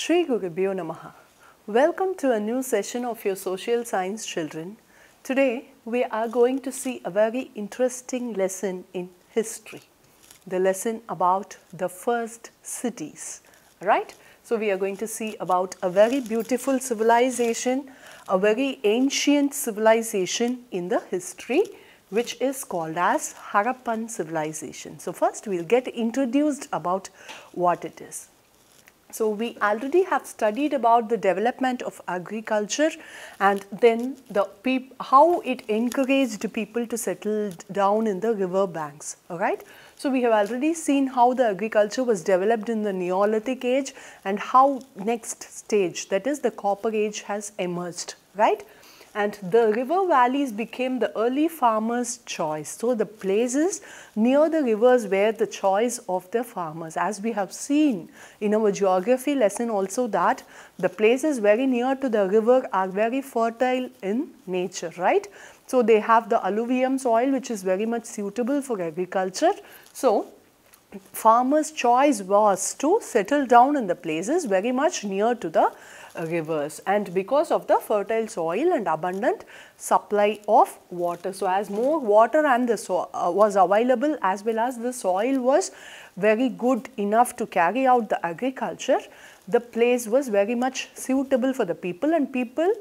Shri Gurubhyo Namaha. Welcome to a new session of your social science children. Today we are going to see a very interesting lesson in history. The lesson about the first cities, right? So we are going to see about a very beautiful civilization, a very ancient civilization in the history which is called as Harappan civilization. So first we will get introduced about what it is. So we already have studied about the development of agriculture and then the how it encouraged people to settle down in the river banks, alright. So we have already seen how the agriculture was developed in the Neolithic age and how next stage that is the copper age has emerged, right and the river valleys became the early farmers' choice. So, the places near the rivers were the choice of the farmers as we have seen in our geography lesson also that the places very near to the river are very fertile in nature, right. So, they have the alluvium soil which is very much suitable for agriculture. So, farmers' choice was to settle down in the places very much near to the rivers and because of the fertile soil and abundant supply of water. So, as more water and the so, uh, was available as well as the soil was very good enough to carry out the agriculture, the place was very much suitable for the people and people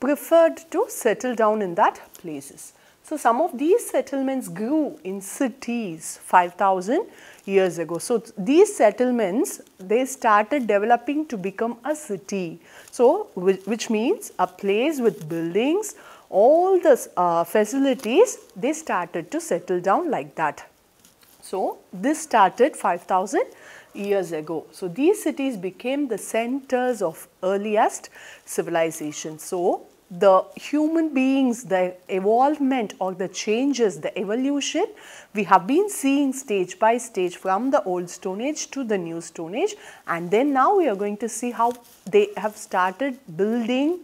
preferred to settle down in that places. So, some of these settlements grew in cities 5000 years ago. So, these settlements they started developing to become a city. So, which means a place with buildings, all the uh, facilities they started to settle down like that. So, this started 5000 years ago. So, these cities became the centers of earliest civilization. So, the human beings, the evolvement or the changes, the evolution, we have been seeing stage by stage from the old stone age to the new stone age and then now we are going to see how they have started building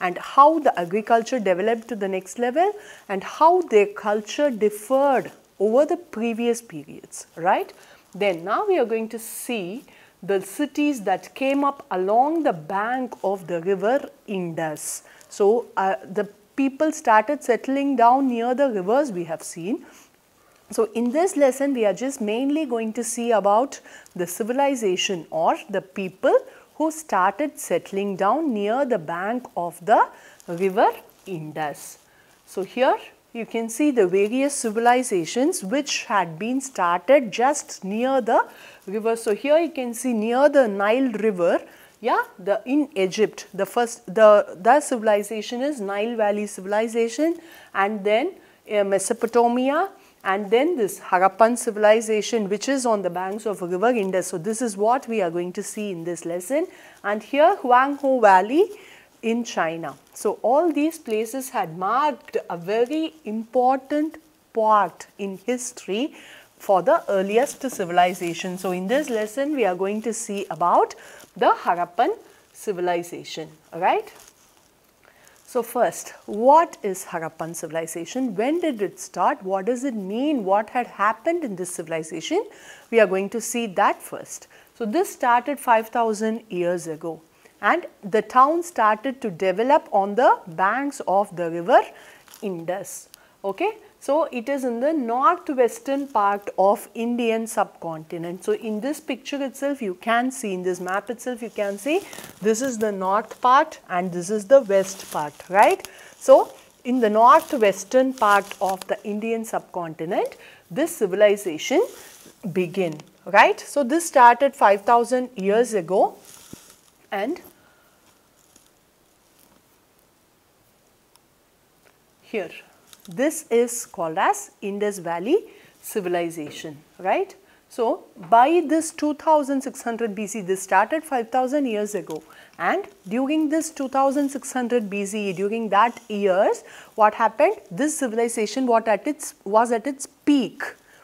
and how the agriculture developed to the next level and how their culture differed over the previous periods, right. Then now we are going to see the cities that came up along the bank of the river Indus. So, uh, the people started settling down near the rivers we have seen. So, in this lesson we are just mainly going to see about the civilization or the people who started settling down near the bank of the river Indus. So, here you can see the various civilizations which had been started just near the river. So, here you can see near the Nile river yeah the in Egypt the first the the civilization is Nile Valley civilization and then uh, Mesopotamia and then this Harappan civilization which is on the banks of river Indus. So, this is what we are going to see in this lesson and here Huanghe Valley in China. So, all these places had marked a very important part in history for the earliest civilization. So, in this lesson we are going to see about the Harappan civilization, alright. So, first what is Harappan civilization? When did it start? What does it mean? What had happened in this civilization? We are going to see that first. So, this started 5000 years ago and the town started to develop on the banks of the river Indus. Okay. So, it is in the northwestern part of Indian subcontinent. So, in this picture itself you can see in this map itself you can see this is the north part and this is the west part right. So, in the northwestern part of the Indian subcontinent this civilization begin right. So, this started 5000 years ago and here this is called as Indus Valley civilization, right. So, by this 2600 BC, this started 5000 years ago and during this 2600 BC, during that years, what happened? This civilization what at its was at its peak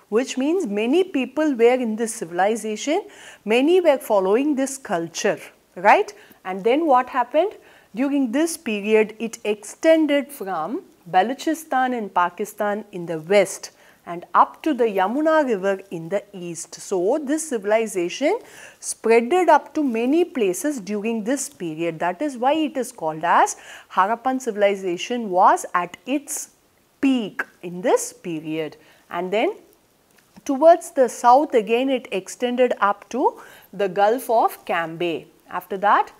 which means many people were in this civilization, many were following this culture, right. And then what happened? During this period, it extended from Balochistan in Pakistan in the west and up to the Yamuna river in the east. So, this civilization spreaded up to many places during this period. That is why it is called as Harappan civilization was at its peak in this period. And then towards the south again it extended up to the Gulf of Cambay. After that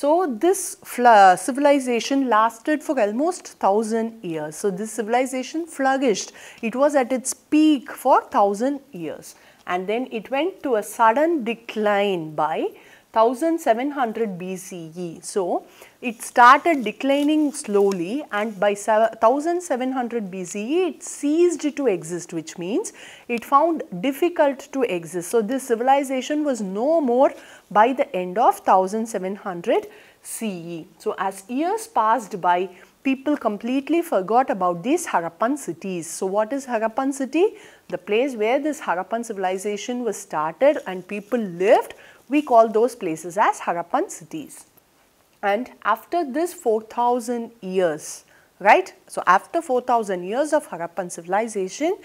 so, this civilization lasted for almost 1000 years. So, this civilization flourished. It was at its peak for 1000 years and then it went to a sudden decline by 1700 BCE. So, it started declining slowly and by 1700 BCE it ceased to exist which means it found difficult to exist. So, this civilization was no more by the end of 1700 CE. So, as years passed by people completely forgot about these Harappan cities. So, what is Harappan city? The place where this Harappan civilization was started and people lived, we call those places as Harappan cities. And after this 4000 years, right. So, after 4000 years of Harappan civilization,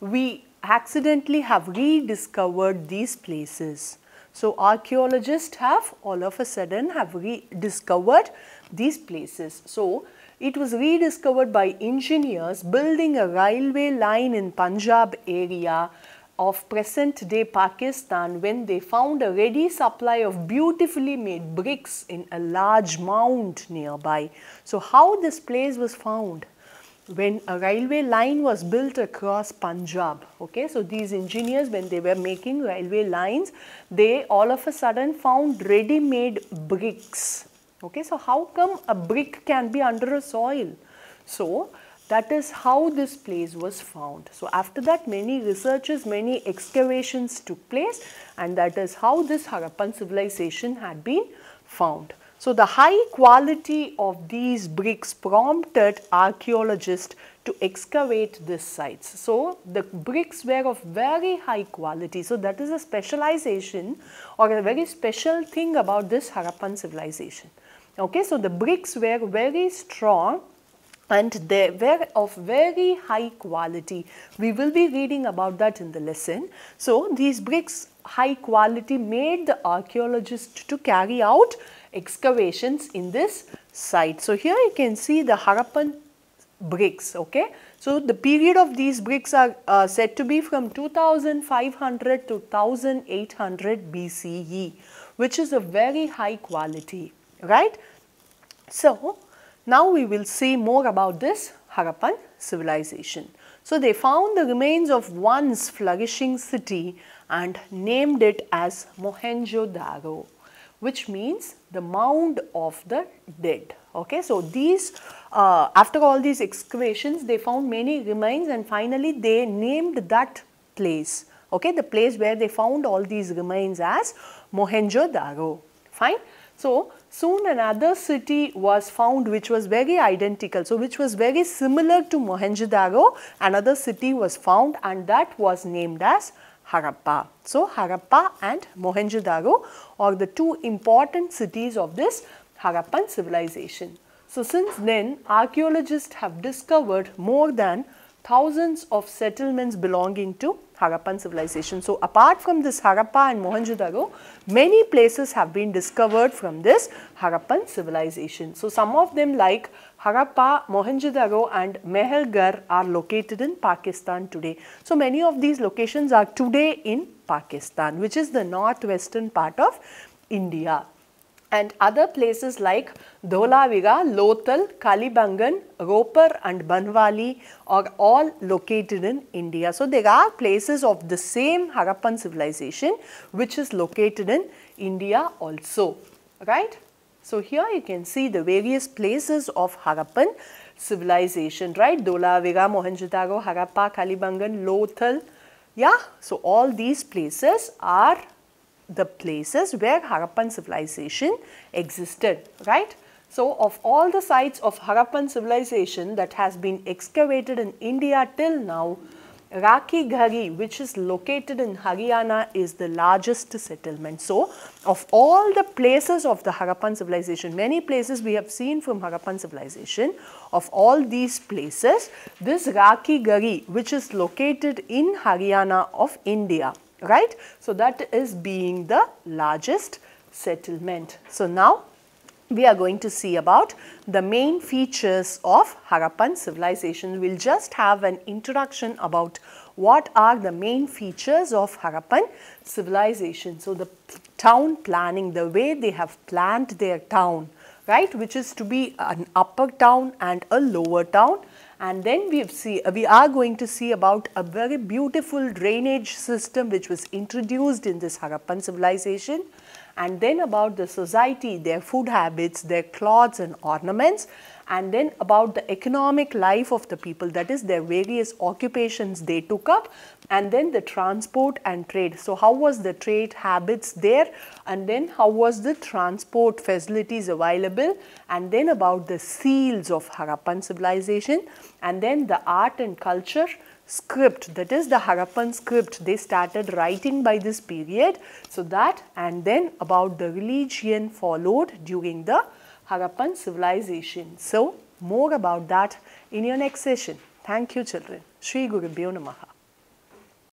we accidentally have rediscovered these places. So, archaeologists have all of a sudden have rediscovered these places. So, it was rediscovered by engineers building a railway line in Punjab area of present day Pakistan when they found a ready supply of beautifully made bricks in a large mound nearby. So, how this place was found? when a railway line was built across Punjab. Okay, so these engineers when they were making railway lines, they all of a sudden found ready-made bricks. Okay, so how come a brick can be under a soil? So that is how this place was found. So after that many researches, many excavations took place and that is how this Harappan civilization had been found. So, the high quality of these bricks prompted archaeologists to excavate these sites. So, the bricks were of very high quality. So, that is a specialization or a very special thing about this Harappan civilization. Okay, so the bricks were very strong and they were of very high quality. We will be reading about that in the lesson. So, these bricks high quality made the archaeologists to carry out excavations in this site. So, here you can see the Harappan bricks. Okay. So, the period of these bricks are uh, said to be from 2500 to 1800 BCE which is a very high quality right. So, now we will see more about this Harappan civilization. So, they found the remains of once flourishing city and named it as Mohenjo-Daro which means the mound of the dead. Okay, so these uh, after all these excavations they found many remains and finally they named that place. Okay, the place where they found all these remains as Mohenjo-Daro. Fine. So soon another city was found which was very identical. So which was very similar to Mohenjo-Daro. Another city was found and that was named as Harappa. So, Harappa and Mohenjo-Daro are the two important cities of this Harappan civilization. So, since then archaeologists have discovered more than thousands of settlements belonging to Harappan civilization. So, apart from this Harappa and Mohenjo-Daro, many places have been discovered from this Harappan civilization. So, some of them like Harappa, Mohenjo-Daro and Mehergarh are located in Pakistan today. So, many of these locations are today in Pakistan which is the northwestern part of India and other places like Dholavira, Lothal, Kalibangan, Ropar and Banwali are all located in India. So, there are places of the same Harappan civilization which is located in India also, right. So, here you can see the various places of Harappan civilization, right. Dholavira, Mohenjo-Daro, Harappa, Kalibangan, Lothal. Yeah. So, all these places are the places where Harappan civilization existed, right. So, of all the sites of Harappan civilization that has been excavated in India till now, Rakhigarhi, which is located in Haryana, is the largest settlement. So, of all the places of the Harappan civilization, many places we have seen from Harappan civilization, of all these places, this Rakhigarhi, which is located in Haryana of India, right? So, that is being the largest settlement. So, now we are going to see about the main features of Harappan civilization. We will just have an introduction about what are the main features of Harappan civilization. So, the town planning, the way they have planned their town, right, which is to be an upper town and a lower town. And then we see uh, we are going to see about a very beautiful drainage system which was introduced in this Harappan civilization. And then about the society, their food habits, their clothes and ornaments and then about the economic life of the people that is their various occupations they took up and then the transport and trade. So, how was the trade habits there and then how was the transport facilities available and then about the seals of Harappan civilization and then the art and culture script that is the Harappan script they started writing by this period. So, that and then about the religion followed during the Harappan civilization. So, more about that in your next session. Thank you children. Shri Gurubhyo Namaha.